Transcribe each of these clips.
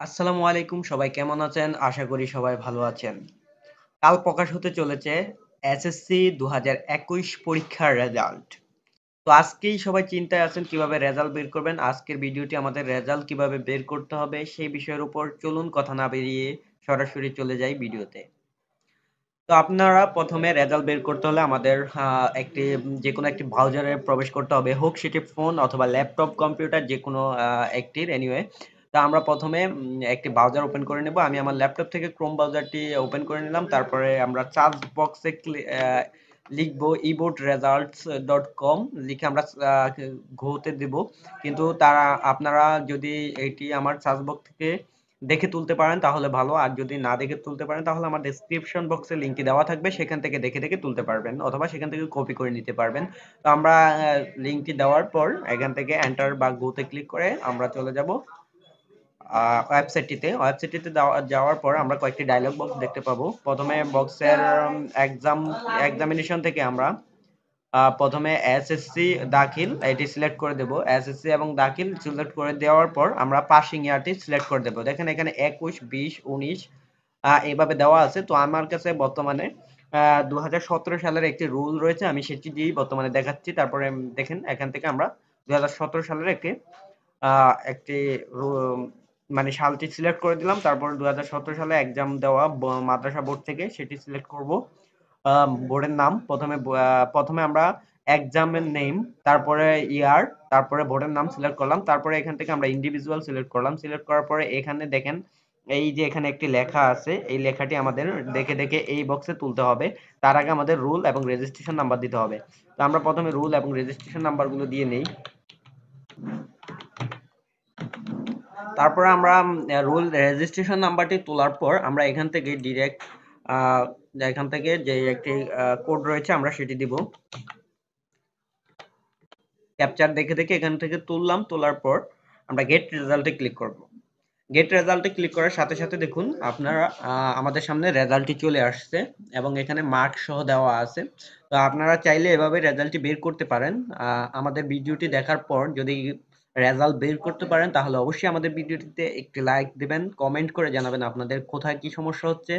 আসসালামু আলাইকুম সবাই কেমন আছেন? আশা করি সবাই ভালো আছেন। কাল প্রকাশ হতে চলেছে এসএসসি ২০২১ পরীক্ষার রেজাল্ট। তো আজকেই সবাই চিন্তায় আছেন কীভাবে রেজাল্ট বের করবেন। আজকের ভিডিওটি আমাদের রেজাল্ট কীভাবে বের করতে হবে সেই বিষয়ের উপর চলুন কথা না বেরিয়ে সরাসরি চলে যাই ভিডিওতে। তো আপনারা প্রথমে রেজাল্ট বের করতে হলে আমাদের একটি যেকোনো একটি ব্রাউজারে প্রবেশ করতে হবে। হোক সেটি ফোন অথবা ল্যাপটপ, কম্পিউটার যেকোনো আ একটির এনিওয়ে। তো আমরা প্রথমে একটি ব্রাউজার ওপেন করে নেব। আমি আমার ল্যাপটপ থেকে ক্রোম ব্রাউজারটি ওপেন করে নিলাম। তারপরে আমরা সার্চ বক্সে ক্লি অ্যা ডট কম লিখে আমরা go দেব। কিন্তু তারা আপনারা যদি এটি আমার সার্চ বক্স থেকে দেখে তুলতে পারেন তাহলে ভালো। আর যদি না দেখে তুলতে পারেন তাহলে আমার ডেসক্রিপশন বক্সে লিংকটি দেওয়া থাকবে। সেখান থেকে দেখে, দেখে তুলতে পারবেন অথবা সেখান থেকে কপি করে নিতে পারবেন। তো আমরা লিঙ্কটি দেওয়ার পর এখান থেকে এন্টার বা go তে ক্লিক করে আমরা চলে যাব ওয়েবসাইটটিতে। ওয়েবসাইটটিতে যাওয়ার পর আমরা কয়েকটি ডায়লগ বক্স দেখতে পাবো। প্রথমে বক্সের এক্সাম এক্সামিনেশন থেকে আমরা প্রথমে এসএসসি দাখিল এটি সিলেক্ট করে দেব। এসএসসি এবং দাখিল সিলেক্ট করে দেওয়ার পর আমরা পাসিং ইয়ারটি সিলেক্ট করে দেব। দেখেন এখানে ২১, ২০, ১৯ আ এভাবে দেওয়া আছে। তো আমার কাছে বর্তমানে ২০১৭ সালের একটি রুল রয়েছে। আমি সেটি দিয়েই বর্তমানে দেখাচ্ছি। তারপরে দেখেন এখান থেকে আমরা ২০১৭ সালের একটি একটি মানে সালটি সিলেক্ট করে দিলাম। তারপর ২০১৭ সালে এক্সাম দেওয়া মাদ্রাসা বোর্ড থেকে সেটি সিলেক্ট করব। বোর্ডের নাম প্রথমে প্রথমে আমরা এক্সামের নেম, তারপরে ইয়ার, তারপরে বোর্ডের নাম সিলেক্ট করলাম। তারপরে এখান থেকে আমরা ইন্ডিভিজুয়াল সিলেক্ট করলাম। সিলেক্ট করার পরে এখানে দেখেন এই যে এখানে একটি লেখা আছে। এই লেখাটি আমাদের দেখে, দেখে এই বক্সে তুলতে হবে। তার আগে আমাদের রুল এবং রেজিস্ট্রেশন নাম্বার দিতে হবে। তো আমরা প্রথমে রুল এবং রেজিস্ট্রেশন নাম্বারগুলো দিয়ে নেই। তারপরে আমরা রুল রেজিস্ট্রেশন নাম্বারটি তোলার পর আমরা এখান থেকে ডিরেক্ট এখান থেকে যে একটি কোড রয়েছে আমরা সেটি দিব। ক্যাপচার দেখে, দেখে এখান থেকে তুললাম। তোলার পর আমরা গেট রেজাল্ট ক্লিক করব। গেট রেজাল্ট ক্লিক করার সাথে, সাথে দেখুন আপনারা আমাদের সামনে রেজাল্টটি চলে আসছে এবং এখানে মার্ক সহ দেওয়া আছে। তো আপনারা চাইলে এভাবে রেজাল্টটি বের করতে পারেন। আমাদের ভিডিওটি দেখার পর যদি রেজাল্ট বের করতে পারেন তাহলে অবশ্যই আমাদের ভিডিওটিতে একটি লাইক দিবেন, কমেন্ট করে জানাবেন আপনাদের কোথায় কি সমস্যা হচ্ছে।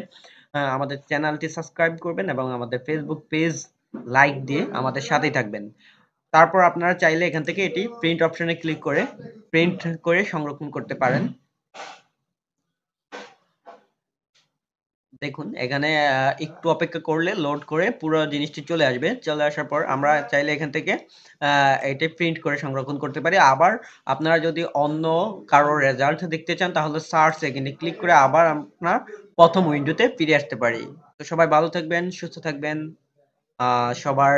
আমাদের চ্যানেলটি সাবস্ক্রাইব করবেন এবং আমাদের ফেসবুক পেজ লাইক দিয়ে আমাদের সাথেই থাকবেন। তারপর আপনারা চাইলে এখান থেকে এটি প্রিন্ট অপশনে ক্লিক করে প্রিন্ট করে সংরক্ষণ করতে পারেন। দেখুন এখানে একটু অপেক্ষা করলে লোড করে পুরো জিনিসটি চলে আসবে। চলে আসার পর আমরা চাইলে এখান থেকে এটি প্রিন্ট করে সংরক্ষণ করতে পারি। আবার আপনারা যদি অন্য কারও রেজাল্ট দেখতে চান তাহলে সার্চ এখানে ক্লিক করে আবার আপনার প্রথম উইন্ডোতে ফিরে আসতে পারি। তো সবাই ভালো থাকবেন, সুস্থ থাকবেন। সবার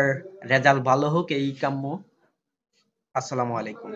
রেজাল্ট ভালো হোক এই কাম্য। আসসালামু আলাইকুম।